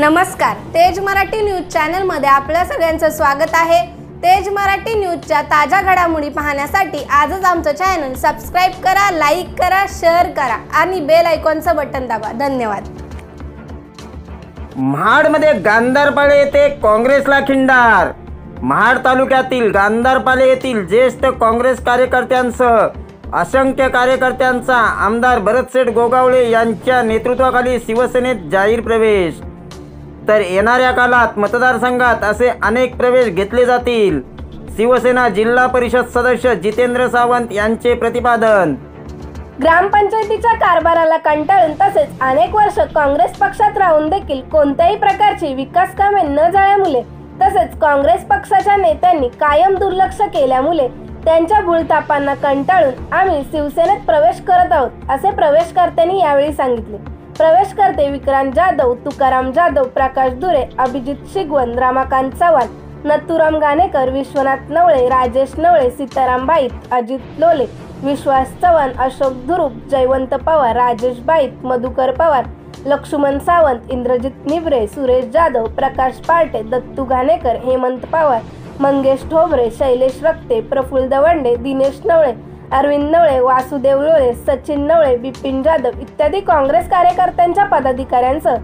नमस्कार तेज मराठी न्यूज चॅनलमध्ये आपल्या सगळ्यांचं स्वागत आहे. तेज मराठी न्यूजच्या ताज्या घडामोडी पाहण्यासाठी आजच आमचं चॅनल सबस्क्राईब करा लाईक करा शेअर करा आणि बेल आयकॉनचं बटन दाबा. धन्यवाद. महाडमध्ये गांधारपाळे येथे काँग्रेसला खिंडार. महाड तालुक्यातील गांधारपाले येथील ज्येष्ठ काँग्रेस कार्यकर्त्यांसह असंख्य कार्यकर्त्यांचा आमदार भरतसेठ गोगावळे यांच्या नेतृत्वाखाली शिवसेनेत जाहीर प्रवेश. तर येणाऱ्या काळात मतदारसंघात असे अनेक प्रवेश घेतले जातील. शिवसेना जिल्हा परिषद सदस्य जितेंद्र सावंत यांचे प्रतिपादन. ग्रामपंचायतीच्या कारभाराला कंटाळून तसेच अनेक वर्ष काँग्रेस पक्षात राहून देखील कोणत्याही प्रकारची विकास कामे न झाल्यामुळे तसेच काँग्रेस पक्षाच्या नेत्यांनी कायम दुर्लक्ष केल्यामुळे त्यांच्या भूलतापांना कंटाळून आम्ही शिवसेनेत प्रवेश करत आहोत असे प्रवेशकर्त्यांनी यावेळी सांगितले. प्रवेशकर्ते विक्रांत जाधव तुकाराम जाधव प्रकाश दुरे अभिजित शिगवण रमाकांत चव्हाण नथुराम गाणेकर विश्वनाथ नवळे राजेश नवळे सीताराम बाईत अजित लोले विश्वास चव्हाण अशोक धुरूप जयवंत पवार राजेश बाईत मधुकर पवार लक्ष्मण सावंत इंद्रजित निबरे सुरेश जाधव प्रकाश पार्टे दत्तू घाणेकर हेमंत पवार मंगेश ठोबरे शैलेश रक्ते प्रफुल्ल दवंडे दिनेश नवळे अरविंद नवळे वासुदेव लोळे सचिन नवळे बिपिन जाधव इत्यादी काँग्रेस कार्यकर्त्यांच्या पदाधिकाऱ्यांसह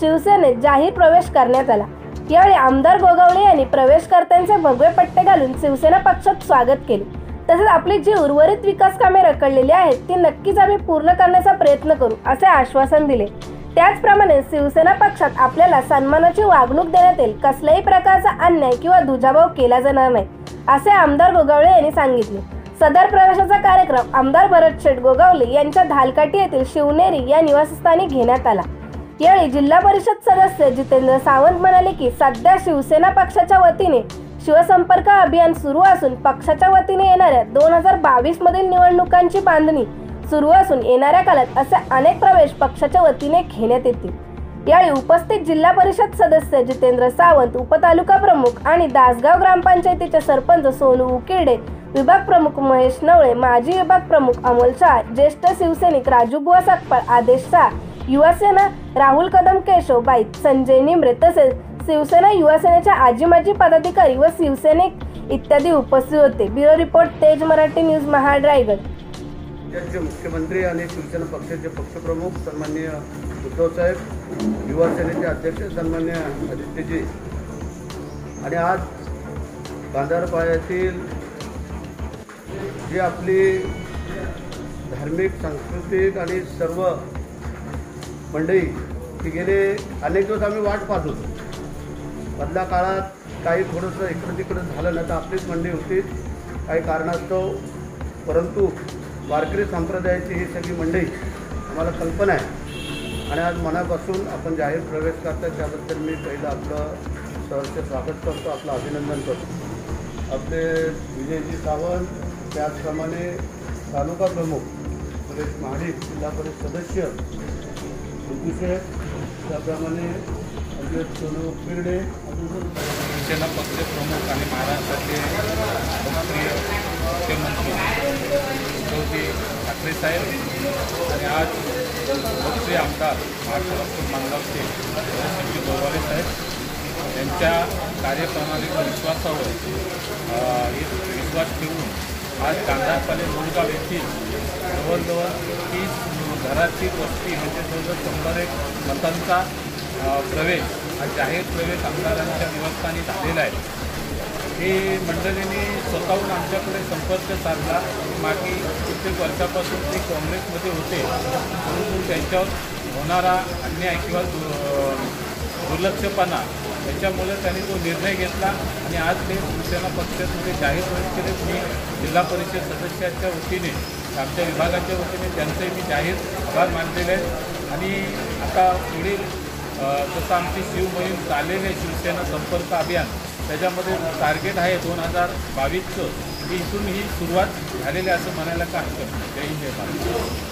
शिवसेनेत जाहीर प्रवेश करण्यात आला. यावेळी आमदार गोगावले यांनी प्रवेशकर्त्यांचे भगवे पट्टे घालून शिवसेना पक्षात स्वागत केले. तसेच आपली जी उर्वरित विकास कामे रखडलेली आहेत ती नक्कीच आम्ही पूर्ण करण्याचा प्रयत्न करू असे आश्वासन दिले. त्याचप्रमाणे शिवसेना पक्षात आपल्याला सन्मानाची वागणूक देण्यात येईल कसल्याही प्रकारचा अन्याय किंवा दुजाभाव केला जाणार नाही असे आमदार गोगावळे यांनी सांगितले. सदर प्रवेशाचा कार्यक्रम आमदार भरत शेठ गोगावले यांच्या धालकाटी येथील शिवनेरी या निवासस्थानी घेण्यात आला. यावेळी जिल्हा परिषद सदस्य जितेंद्र सावंत म्हणाले की सध्या शिवसेना पक्षाच्या वतीने शिवसंपर्क अभियान सुरू असून पक्षाच्या वतीने येणाऱ्या दोन हजार बावीस मधील निवडणुकांची बांधणी सुरू असून येणाऱ्या काळात असे अनेक प्रवेश पक्षाच्या वतीने घेण्यात येतील. यावेळी उपस्थित जिल्हा परिषद सदस्य जितेंद्र सावंत उपतालुका प्रमुख आणि दासगाव ग्रामपंचायतीचे सरपंच सोनू उकिरडे विभाग प्रमुख महेश नवळे माजी विभाग प्रमुख अमोल शाह ज्येष्ठ शिवसैनिक राजूबुवा सातपाळ आदेश शाह युवासेना राहुल कदम केशव बाईत संजय निमरे तसेच शिवसेना युवासेनेच्या आजी माजी पदाधिकारी व शिवसैनिक इत्यादी उपस्थित होते. ब्युरो रिपोर्ट तेज मराठी न्यूज महाड रायगड. राज्याचे मुख्यमंत्री आणि शिवसेना पक्षाचे पक्षप्रमुख सन्मान्य उद्धवसाहेब युवा सेनेचे अध्यक्ष सन्मान्य आदित्यजी. आणि आज गांधारपाड्यातील जी आपली धार्मिक सांस्कृतिक आणि सर्व मंडळी ती गेले अनेक दिवस आम्ही वाट पाहत होतो. मधल्या काळात काही थोडंसं इकडं तिकडं झालं नाही तर आपलीच मंडळी होती. काही कारणास्तव परंतु वारकरी संप्रदायाची ही सगळी मंडळी आम्हाला कल्पना आहे. आणि आज मनापासून आपण जाहीर प्रवेश करतात त्याबद्दल मी पहिलं आपलं सहर्ष स्वागत करतो आपलं अभिनंदन करतो. आपले विजयजी सावंत त्याचप्रमाणे तालुका प्रमुख म्हणजे सुरेश महाडिक जिल्हा परिषद सदस्य शेख त्याप्रमाणे अजय सोनू पिरडे शिवसेना पक्ष प्रमुख आणि महाराष्ट्राचे लोकप्रिय मुख्यमंत्री उद्धवजी ठाकरे साहेब आणि आज लोकप्रिय आमदार महाराष्ट्रातून मानगावचे शिवजी गोवाले साहेब. यांच्या कार्यप्रणालीवर विश्वासावर एक विश्वास ठेवून आज कांदापाले मुलगा व्यक्ती जवळजवळ तीस घराची वस्ती म्हणजे जवळजवळ शंभर एक मतांचा प्रवेश हा जाहीर प्रवेश आमदारांच्या निवासस्थानी झालेला आहे. हे मंडळींनी स्वतःहून आमच्याकडे संपर्क साधला. मागे कित्येक वर्षापासून ते काँग्रेसमध्ये होते. परंतु त्यांच्यावर होणारा अन्याय किंवा दुर्लक्षपणा. त्याच्यामुळे त्यांनी तो निर्णय घेतला आणि आज ते शिवसेना पक्षामध्ये जाहीर परिषदेत मी जिल्हा परिषद सदस्याच्या वतीने आमच्या विभागाच्या वतीने त्यांचे मी जाहीर आभार मानलेले आहेत. आणि आता पुढील जसं आमची शिवमोहीम चाललेली आहे शिवसेना संपर्क अभियान त्याच्यामध्ये टार्गेट आहे दोन हजार बावीसचं. इथून ही सुरुवात झालेली आहे असं म्हणायला काय हरकत नाही. जय हिंद